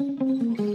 Música